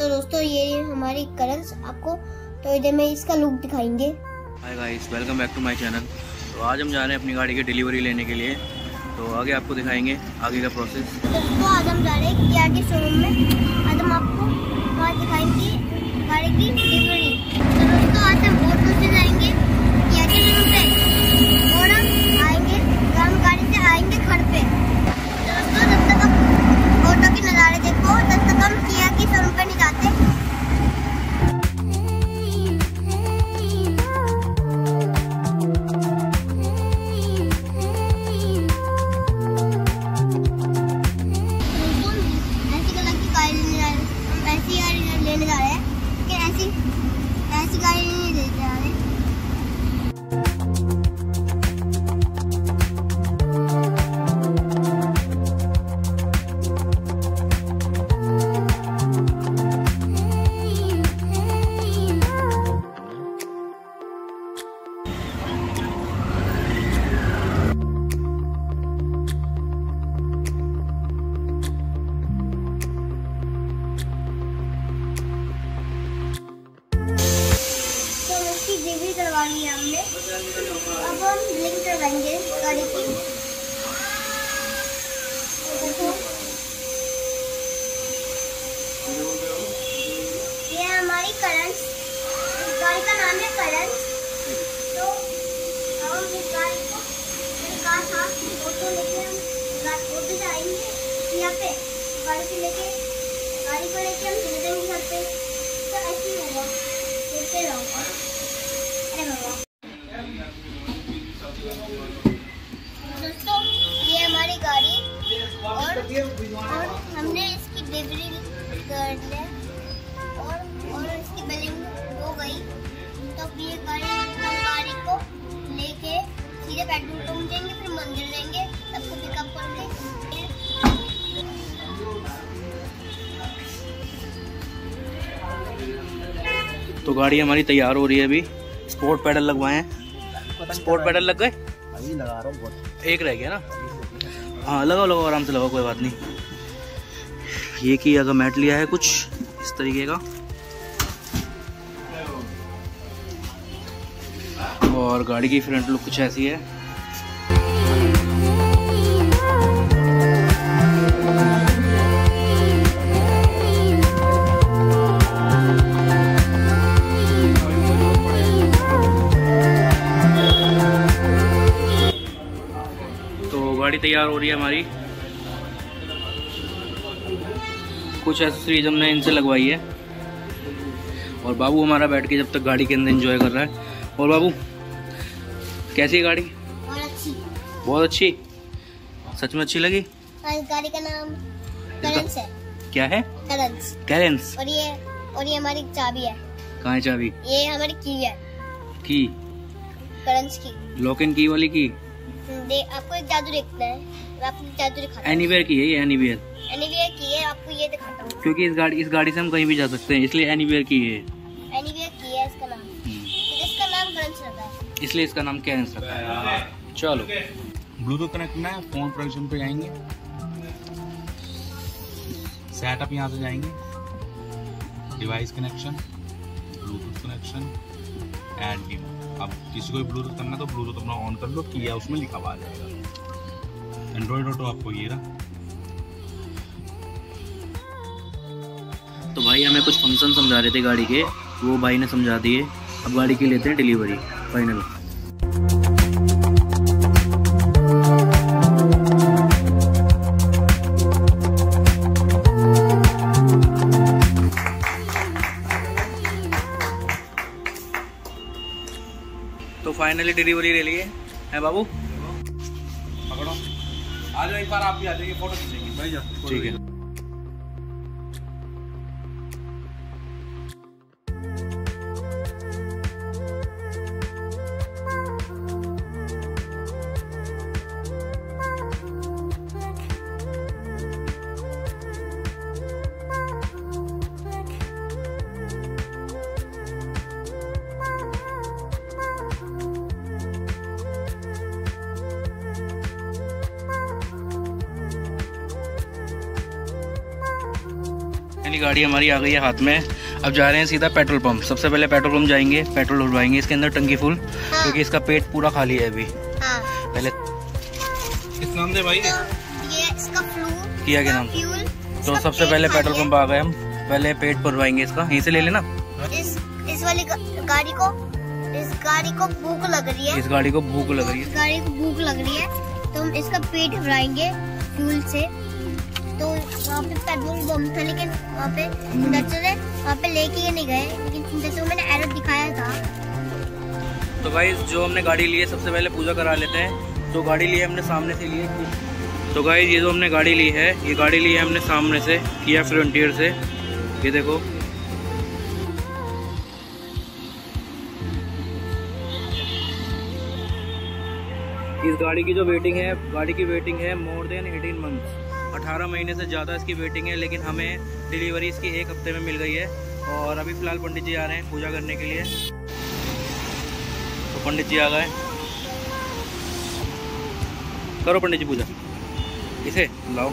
तो दोस्तों ये हमारी करंस आपको तो इधर में इसका लुक दिखाएँगे। Hi guys welcome back to my channel तो आज हम जा रहे हैं अपनी गाड़ी की डिलीवरी लेने के लिए। तो आगे आपको दिखाएँगे आगे का प्रोसेस दोस्तों आज हम जा रहे हैं क्या के शोरूम में। आज हम आपको वहाँ दिखाएँगे। ली हमने अब हम लिंक करवाएँगे गाड़ी की। ये हमारी करंट गाड़ी का नाम है करंट तो हम इस गाड़ी को कहा था ऑटो लेके हम ऑटो से आएँगे यहाँ पे गाड़ी से लेके, गाड़ी को लेके हम चले जाएँगे घर पे। तो ऐसे ही होगा। देखते रहो। दोस्तों ये हमारी गाड़ी और, और हमने इसकी कर और और इसकी बिलिंग हो गई। तो ये गाड़ी गाड़ी को लेके सीधे पेट्रोल जाएँगे फिर मंदिर लेंगे सबको पिकअप करके तो गाड़ी हमारी तैयार हो रही है अभी। स्पोर्ट पैडल लगवाए हैं। स्पोर्ट पैडल लग गए? अभी लगा रहा हूँ एक रह गया ना? हाँ लगाओ लगाओ आराम से लगाओ कोई बात नहीं। ये की अगर मैट लिया है कुछ इस तरीके का। और गाड़ी की फ्रंट लुक कुछ ऐसी है। गाड़ी तैयार हो रही है हमारी। कुछ एसेसरीज हमने इनसे लगवाई है। और बाबू हमारा बैठ के जब तक गाड़ी के अंदर एंजॉय कर रहा है। और बाबू कैसी है गाड़ी? अच्छी। बहुत अच्छी? सच में अच्छी लगी? गाड़ी का नाम करंस है। क्या है? करंस। कैरेंस। और ये और ये हमारी चाबी है। कहाँ है चाबी? ये हमारी की है। की? करंस की। लॉक एंड की वाली की? दे आपको एक जादू देखना है। मैं आपको जादू दिखाता एनीवेयर की है ये एनीवेयर एनीवेयर की है आपको ये दिखाता हूँ। क्योंकि इस गाड़ी इस गाड़ी से हम कहीं भी जा सकते हैं इसलिए एनीवेयर की है। एनीवेयर की है इसका नाम। हम्म, तो इसका नाम करंस रखा है। इसलिए इसका नाम कैरेंस रखा है। चलो। ब्लूटूथ कनेक्ट करना है फ़ोन प्रोडक्शन पे जाएँगे। सेटअप यहाँ से जाएँगे। Device connection Bluetooth connection and demo अब किसी को भी ब्लूटूथ करना तो ब्लूटूथ अपना ऑन कर लो किया उसमें लिखा हुआ आ जाएगा। एंड्रॉयड ऑटो आपको ये रहा। तो भाई, हमें कुछ फ़ंक्शन समझा रहे थे गाड़ी के, वो भाई ने समझा दिए। अब गाड़ी की लेते हैं डिलीवरी फाइनल फाइनली डिलीवरी ले लिए है। बाबू? पकड़ो। आ जाओ एक बार आप भी आ जाइए फ़ोटो खींचेंगे। भाई जाओ ठीक है। फाइनली गाड़ी हमारी आ गई है हाथ में। अब जा रहे हैं सीधा पेट्रोल पंप। सबसे पहले पेट्रोल पंप जाएँगे पेट्रोल डलवाएँगे इसके अंदर टंकी फुल हाँ। क्योंकि इसका पेट पूरा खाली है अभी। हाँ। पहले किस नाम दे भाई? तो ये इसका फ्लू किया के नाम? तो सबसे पहले पेट्रोल पंप आ गए हम। पहले पेट भरवाएँगे इसका। यहीं से ले लेना। इस इस वाली गाड़ी को इस गाड़ी को भूख लग रही है। इस गाड़ी को भूख लग रही इस है गाड़ी को भूख लग रही है। तो हम इसका पेट भराएँगे फ्यूल से। तो वहाँ पे पेट्रोल पंप था, लेकिन वहाँ पे इंडस्टर है वहाँ पे लेके ये नहीं गए। लेकिन इंडस्टर मैंने एरर दिखाया था। तो भाई जो हमने गाड़ी ली है, सबसे पहले पूजा करा लेते हैं। तो गाड़ी ली है हमने सामने से ली है। तो गाइस ये जो हमने गाड़ी ली है, ये गाड़ी ली है हमने सामने से, किया फ्रंटियर से। ये देखो। इस गाड़ी की जो वेटिंग है, गाड़ी की वेटिंग है मोर देन 18 मंथ्स 18 महीने से ज़्यादा इसकी वेटिंग है, लेकिन हमें डिलीवरी इसकी एक हफ़्ते में मिल गई है। और अभी फ़िलहाल पंडित जी आ रहे हैं पूजा करने के लिए। तो पंडित जी आ गए। करो पंडित जी पूजा। इसे लाओ।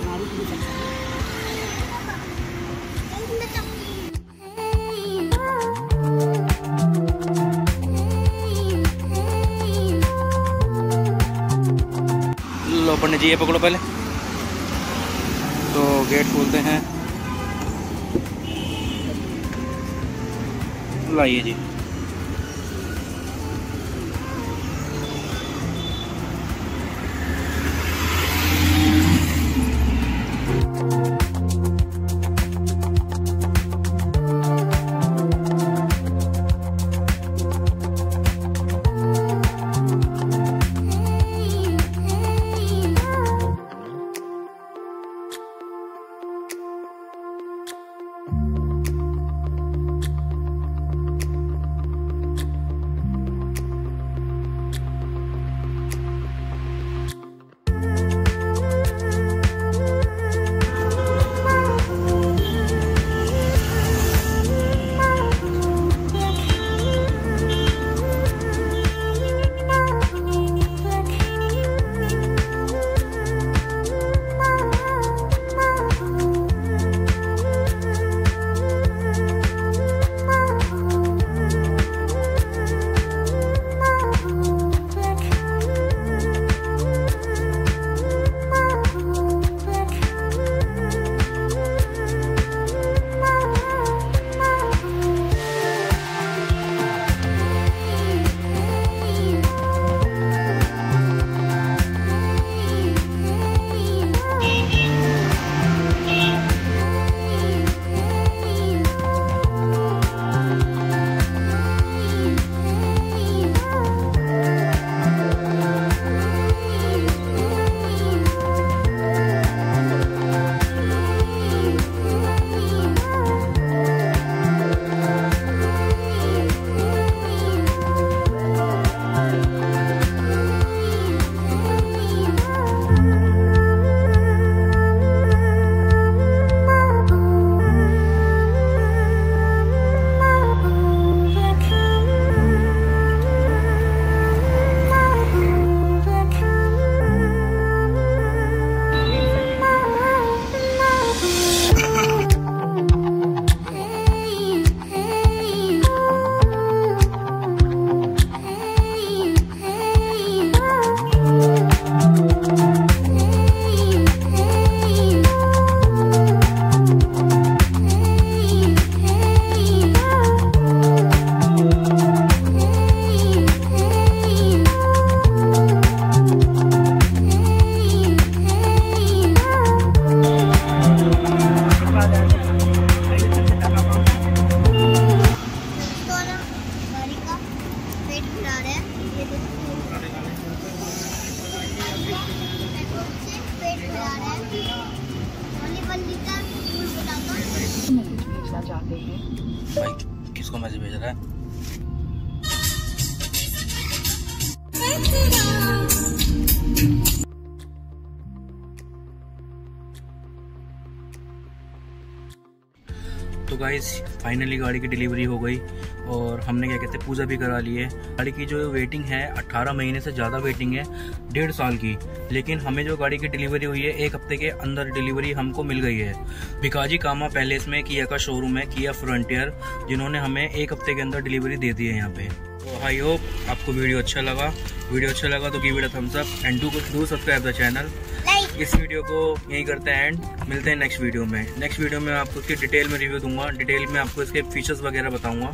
लो पंडित जी, ये पकड़ो पहले। गेट खोलते हैं। लाइए जी। किसको मैसेज भेज रहा है। तो गाइस फाइनली गाड़ी की डिलीवरी हो गई और हमने क्या कहते हैं, पूजा भी करा ली है। गाड़ी की जो वेटिंग है 18 महीने से ज़्यादा वेटिंग है, डेढ़ साल की। लेकिन हमें जो गाड़ी की डिलीवरी हुई है, एक हफ़्ते के अंदर डिलीवरी हमको मिल गई है। भिकाजी कामा पैलेस में किया का शोरूम है, किया फ्रंटियर जिन्होंने हमें एक हफ़्ते के अंदर डिलीवरी दे दी है यहाँ पे। तो आई होप आपको वीडियो अच्छा लगा। वीडियो अच्छा लगा तो give it a thumbs up and do do subscribe the channel इस वीडियो को यही करते हैं एंड मिलते हैं नेक्स्ट वीडियो में. नेक्स्ट वीडियो में आपको इसके डिटेल में रिव्यू दूँगा. डिटेल में आपको इसके फीचर्स वगैरह बताऊँगा.